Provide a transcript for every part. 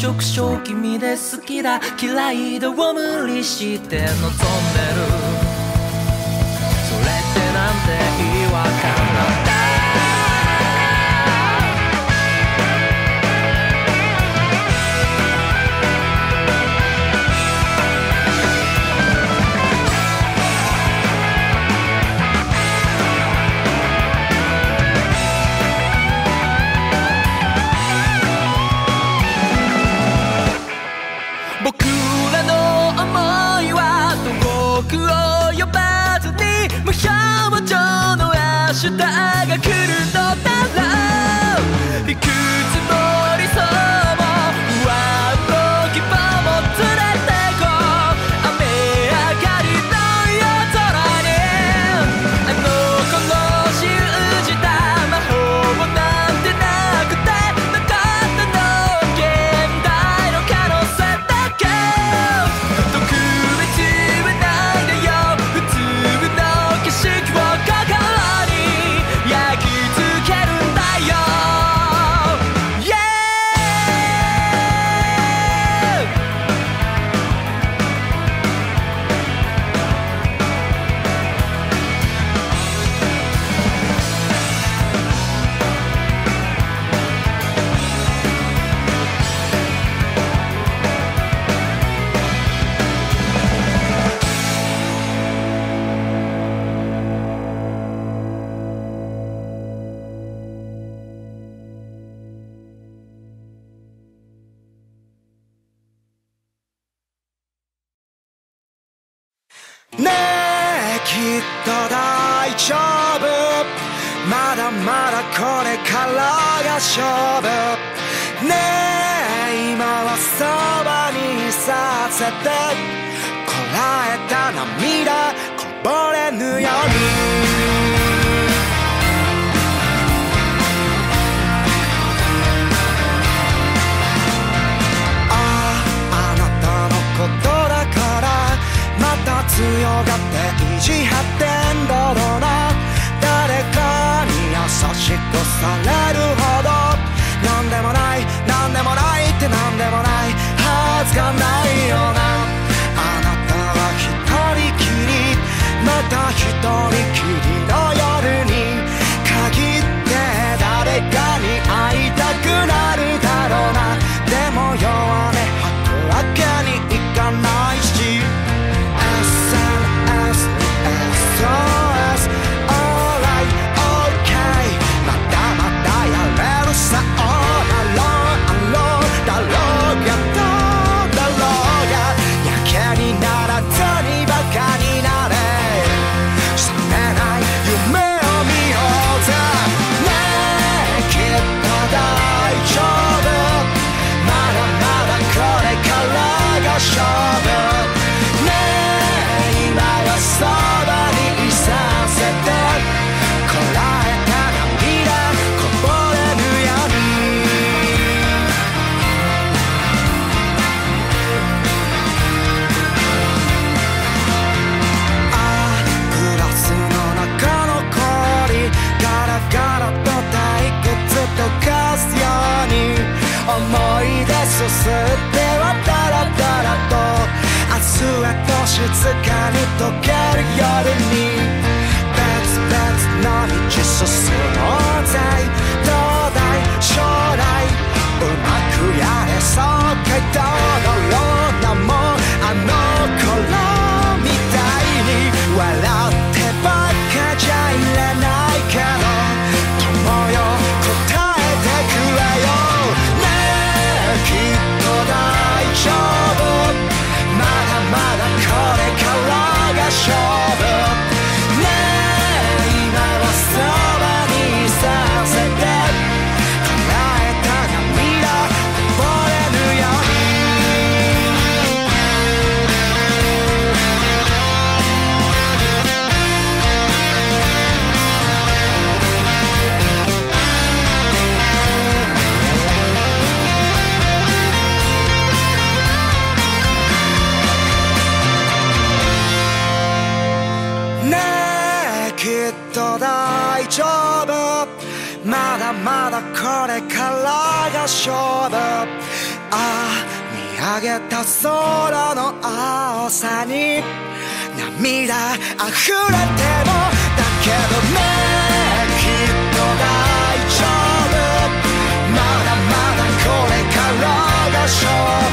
触症君で好きだ。嫌いだを無理して望んでる。それってなんていいされるほど。何でもない何でもないって何でもない。はずがない。空の青さに涙溢れてもだけどねきっと大丈夫。まだまだこれからが勝負。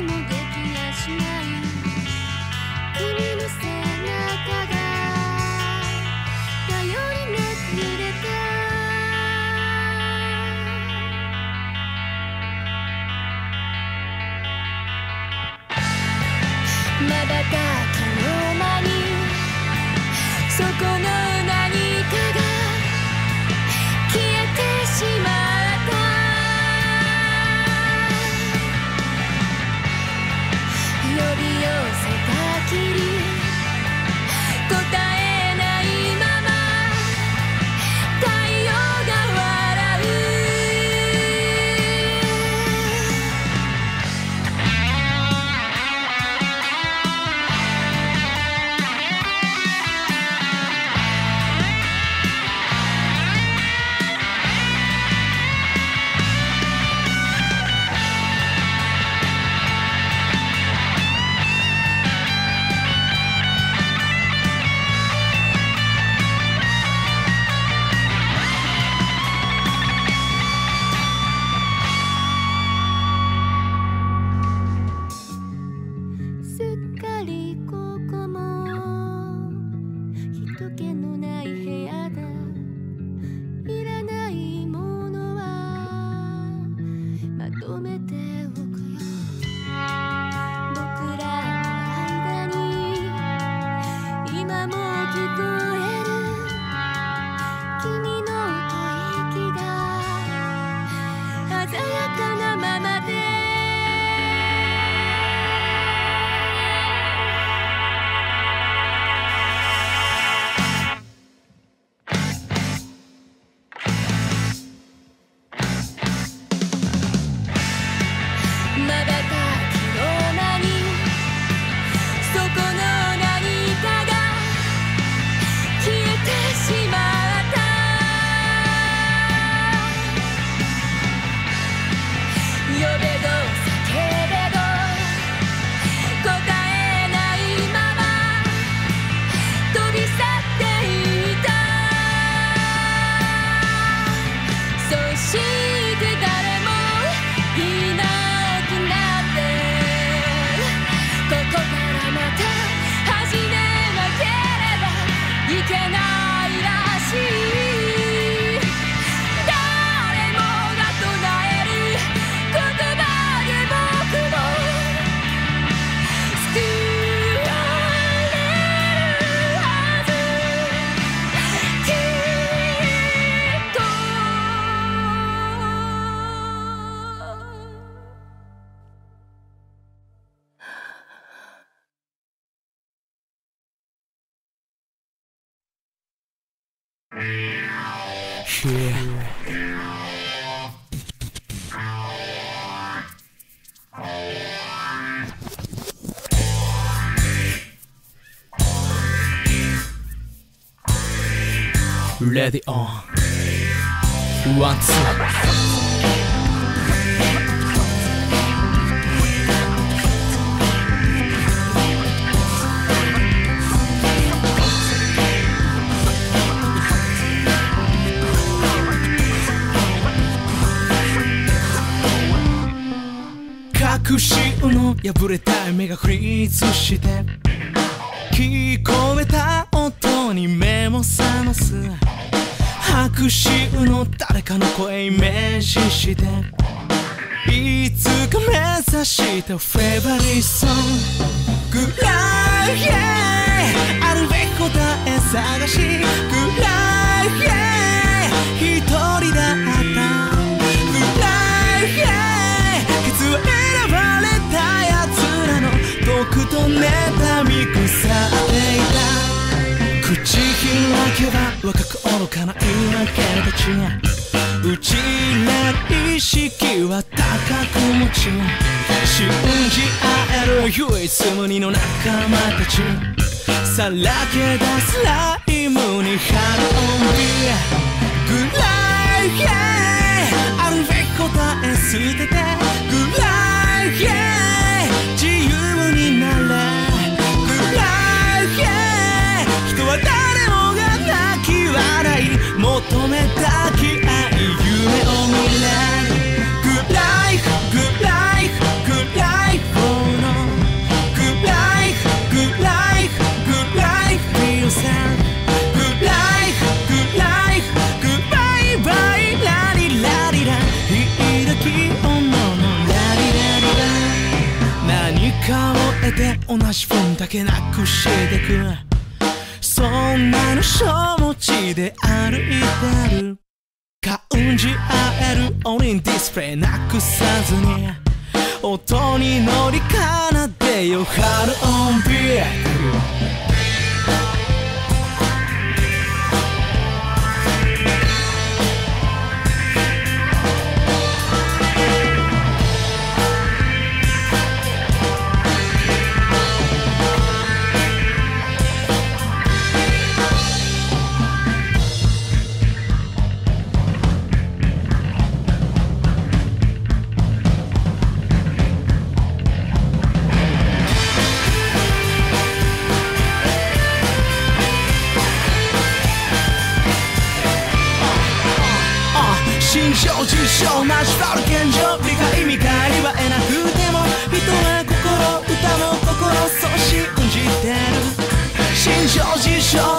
も激やしない Let it on. One, two. 復讐の破れた目がフリーズして。聞こえた音に目も覚ます。白紙の誰かの声イメージして。いつか目指したフェバリーソングライエー。あるべき答え探し。グライけば若く愚かな言い訳たちゅうちな意識は高く持ち信じ合える唯一無二の仲間たちさらけ出すライムに腹を見ぐらい、yeah! あるべき答え捨てて。ぐらい、yeah! 何かを得て同じ分だけなくしてくそんなの書持ちで歩いてる。感じ合えるオリンディスプレイなくさずに。音に乗り奏でよ。春オンビー心情実証ナチュラル現状理解見返りは得なくても人は心歌も心そう信じてる。心情実証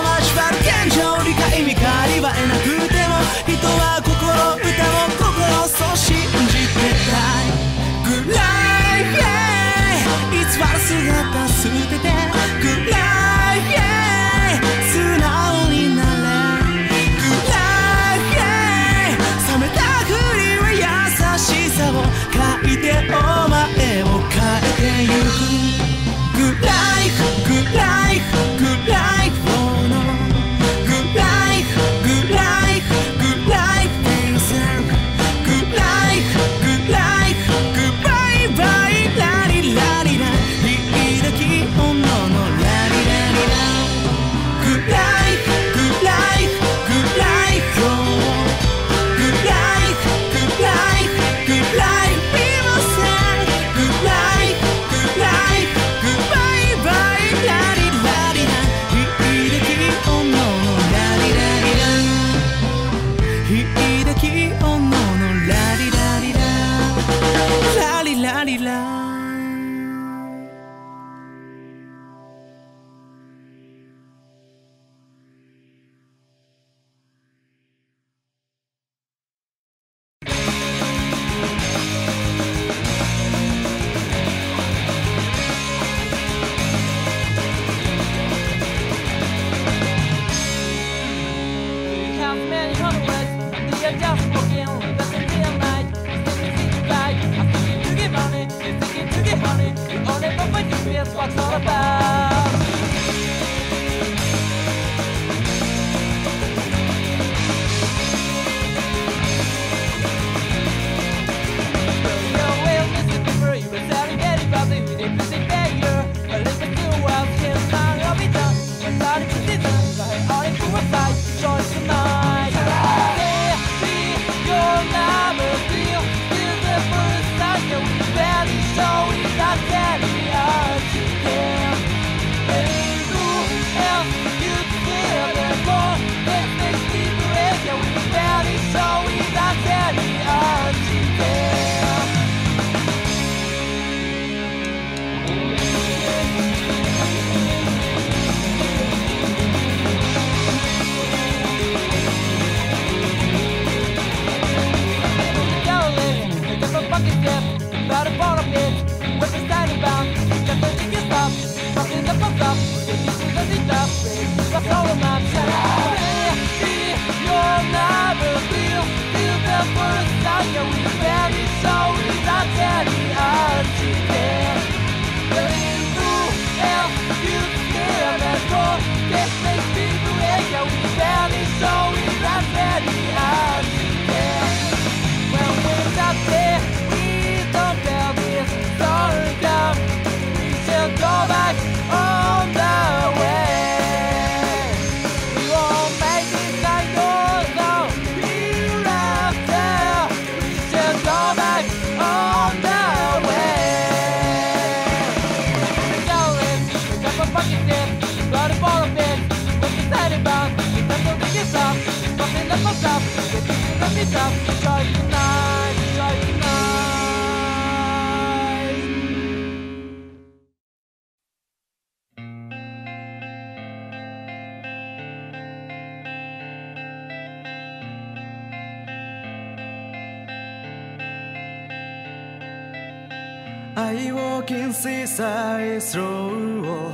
I walk in seaside slow.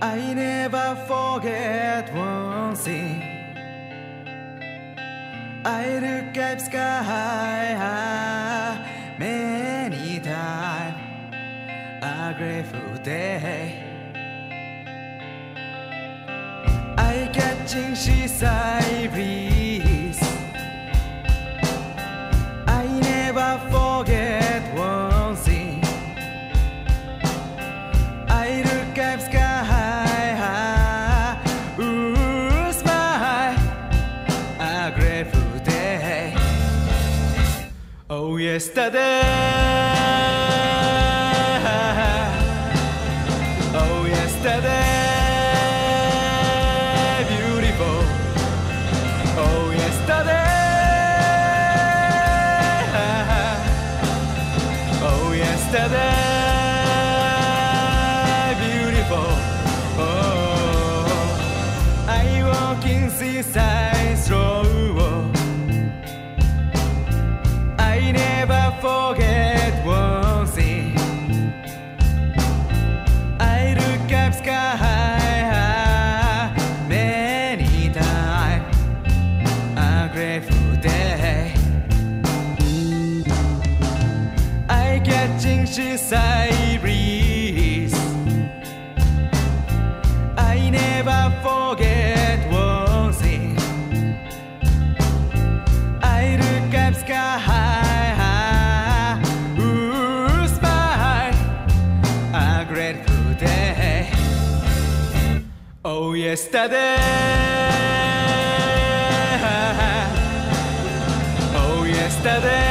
I never forget one thing. I look at sky high many times. A grateful day. I catching seaside breeze. fiesta de yesterday. Oh, yesterday.